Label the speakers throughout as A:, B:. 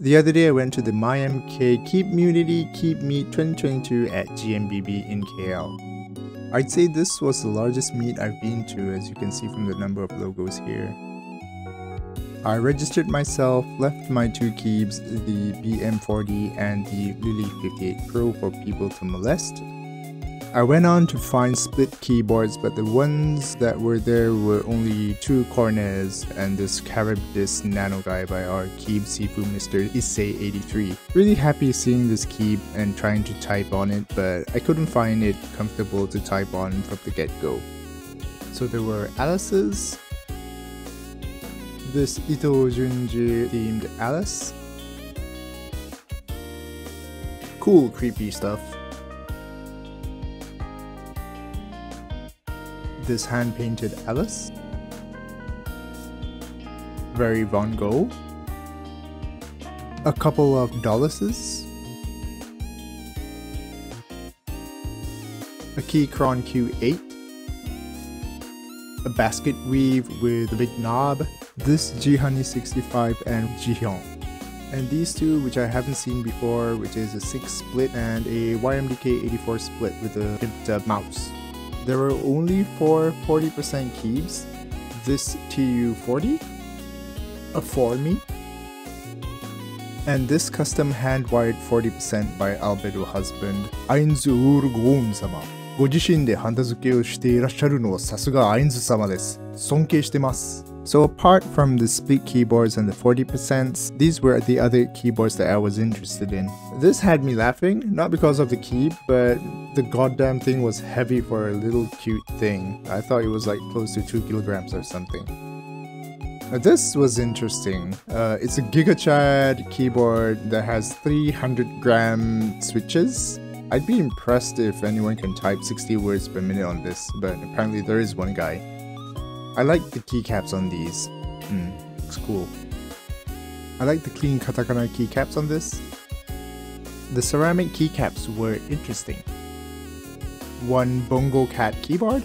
A: The other day I went to the MyMK Keep Munity Keeb Meet 2022 at GMBB in KL. I'd say this was the largest meet I've been to as you can see from the number of logos here. I registered myself, left my two keys, the BM40 and the Lily 58 Pro for people to molest, I went on to find split keyboards, but the ones that were there were only two Cornes and this Charybdis Nano guy by our Keeb Sifu Mr. Issei83. Really happy seeing this key and trying to type on it, but I couldn't find it comfortable to type on from the get-go. So there were Alice's, this Ito Junji themed Alice, cool creepy stuff, this hand-painted Alice. Very Van Gogh. A couple of Dulluses. A Keychron Q8. A basket weave with a big knob. This Jihani 65 and Jihyun. And these two, which I haven't seen before, which is a 6 split and a YMDK 84 split with a pimped up mouse. There were only four 40% keebs. This TU40, a for me, and this custom hand-wired 40% by Albedo husband, Ainz Ooal Gown sama. ご自身でハンダ付けをしていらっしゃるのはさすがアインズ様です。尊敬してます。So apart from the split keyboards and the 40%, these were the other keyboards that I was interested in. This had me laughing, not because of the key, but the goddamn thing was heavy for a little cute thing. I thought it was like close to 2 kilograms or something. Now this was interesting. Uh, it's a GigaChad keyboard that has 300 gram switches. I'd be impressed if anyone can type 60 words per minute on this, but apparently there is one guy. I like the keycaps on these. Hmm, looks cool. I like the clean katakana keycaps on this. The ceramic keycaps were interesting. One Bongo Cat keyboard.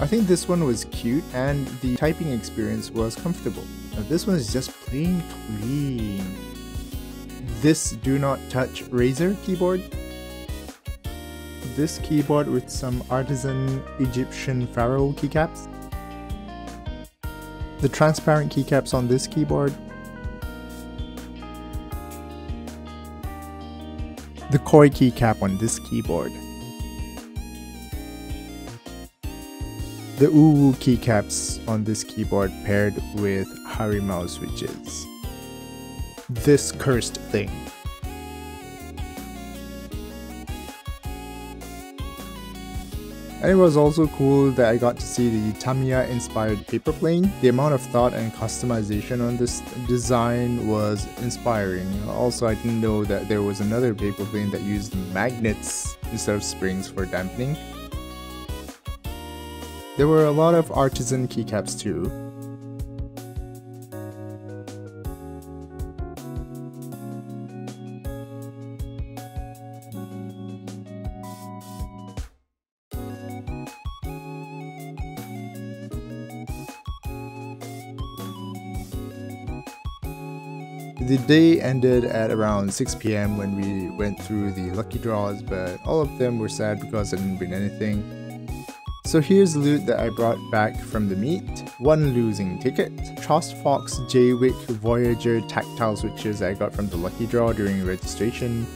A: I think this one was cute and the typing experience was comfortable. Now this one is just plain clean. This Do Not Touch Razer keyboard. This keyboard with some artisan Egyptian pharaoh keycaps the transparent keycaps on this keyboard, the koi keycap on this keyboard, the uwu keycaps on this keyboard paired with Harimau switches. This cursed thing. And it was also cool that I got to see the Tamiya inspired paper plane. The amount of thought and customization on this design was inspiring. Also, I didn't know that there was another paper plane that used magnets instead of springs for dampening. There were a lot of artisan keycaps too, The day ended at around 6 pm when we went through the lucky draws, but all of them were sad because I didn't win anything. So here's loot that I brought back from the meet. One losing ticket, Chosfox J-Wick Voyager tactile switches I got from the lucky draw during registration,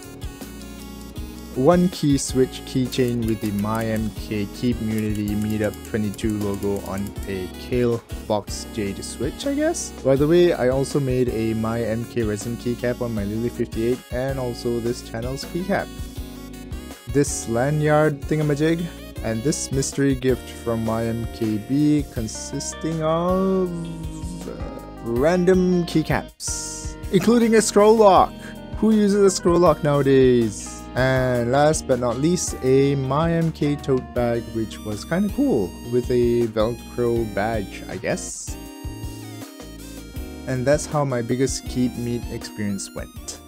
A: one key switch keychain with the MyMK Keebmunity Meetup 22 logo on a Kailh Box Jade switch, I guess? By the way, I also made a MyMK resin keycap on my Lily 58 and also this channel's keycap. This lanyard thingamajig and this mystery gift from MyMKB consisting of uh, random keycaps, including a scroll lock. Who uses a scroll lock nowadays? And last but not least, a MyMK tote bag, which was kind of cool, with a Velcro badge, I guess. And that's how my biggest Keeb Meet experience went.